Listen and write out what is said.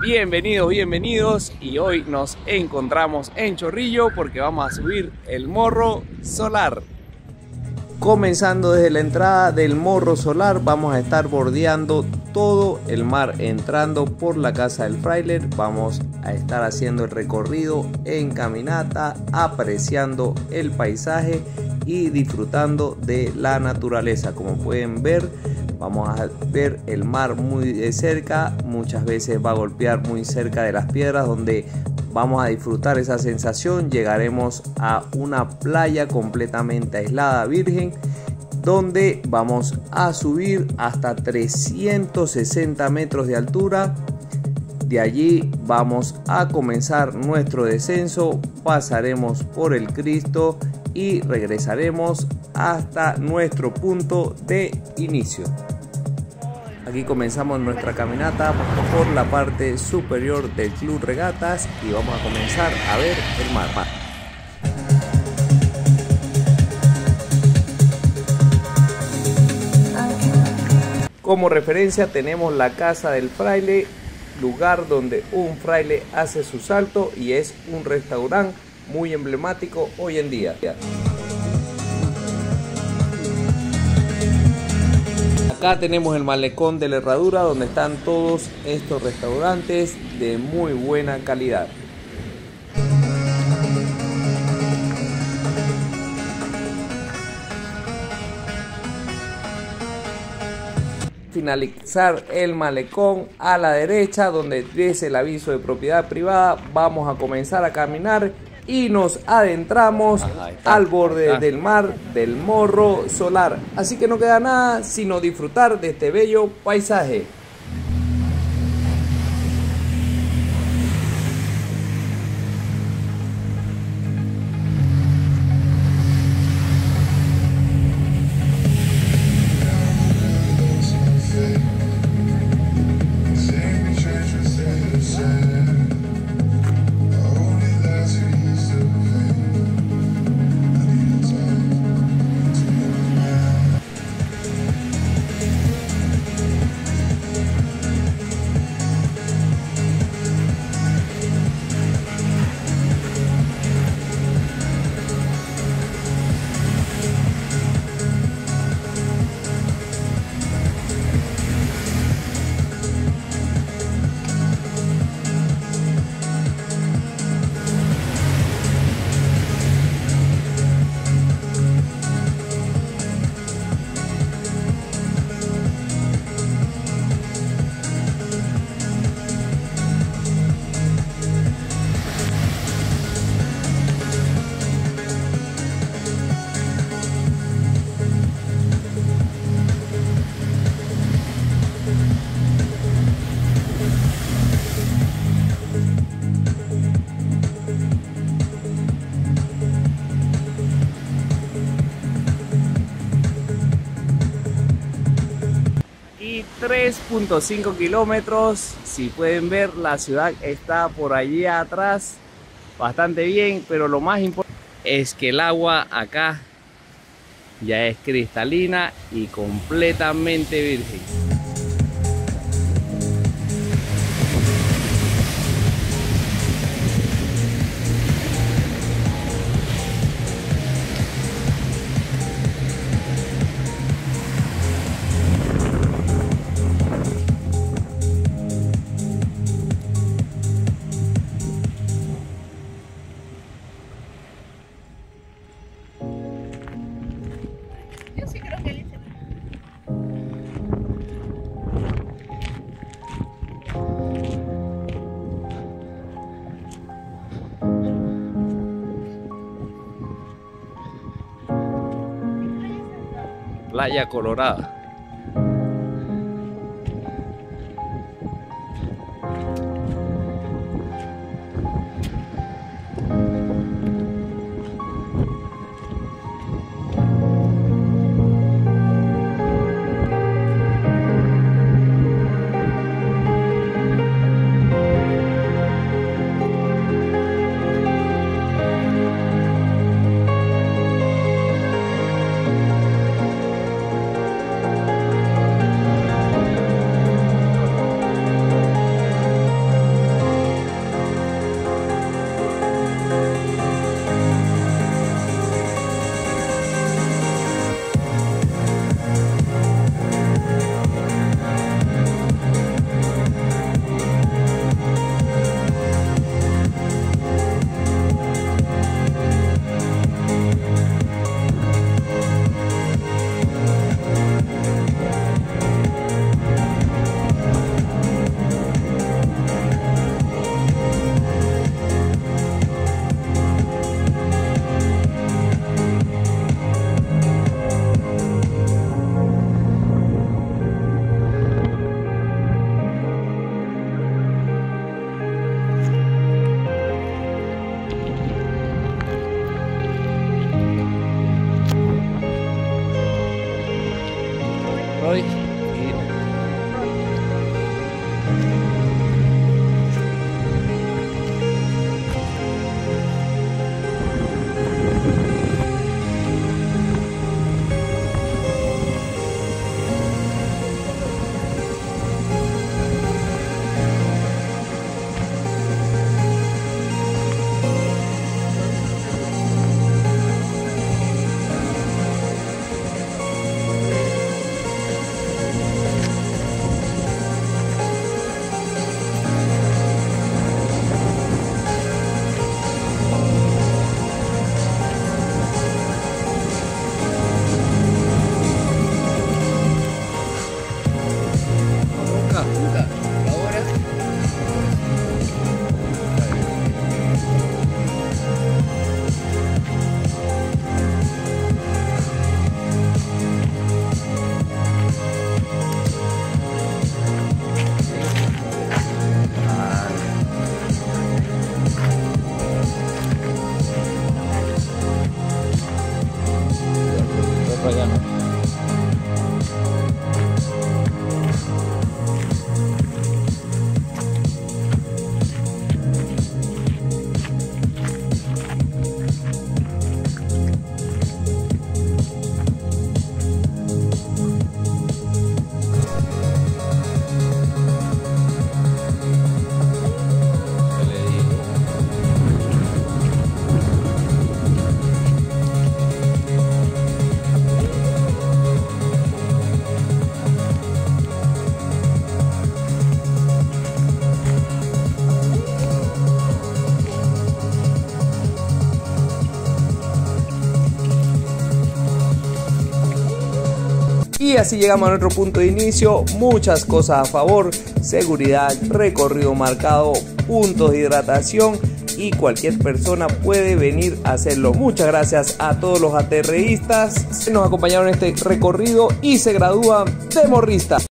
Bienvenidos, bienvenidos y hoy nos encontramos en Chorrillo porque vamos a subir el morro solar. Comenzando desde la entrada del morro solar vamos a estar bordeando todo el mar entrando por la casa del frailer vamos a estar haciendo el recorrido en caminata apreciando el paisaje y disfrutando de la naturaleza como pueden ver vamos a ver el mar muy de cerca. Muchas veces va a golpear muy cerca de las piedras donde vamos a disfrutar esa sensación. Llegaremos a una playa completamente aislada virgen donde vamos a subir hasta 360 metros de altura. De allí vamos a comenzar nuestro descenso. Pasaremos por el cristo y regresaremos hasta nuestro punto de inicio Aquí comenzamos nuestra caminata por la parte superior del Club Regatas y vamos a comenzar a ver el mar. Como referencia tenemos la casa del fraile, lugar donde un fraile hace su salto y es un restaurante muy emblemático hoy en día. Acá tenemos el malecón de la herradura donde están todos estos restaurantes de muy buena calidad. Finalizar el malecón a la derecha donde dice el aviso de propiedad privada. Vamos a comenzar a caminar y nos adentramos al borde del mar del Morro Solar. Así que no queda nada sino disfrutar de este bello paisaje. 3.5 kilómetros. Si pueden ver, la ciudad está por allí atrás, bastante bien, pero lo más importante es que el agua acá ya es cristalina y completamente virgen. Playa Colorada. Bye. Y así llegamos a nuestro punto de inicio. Muchas cosas a favor. Seguridad, recorrido marcado, puntos de hidratación y cualquier persona puede venir a hacerlo. Muchas gracias a todos los aterreístas que nos acompañaron en este recorrido y se gradúan de morristas.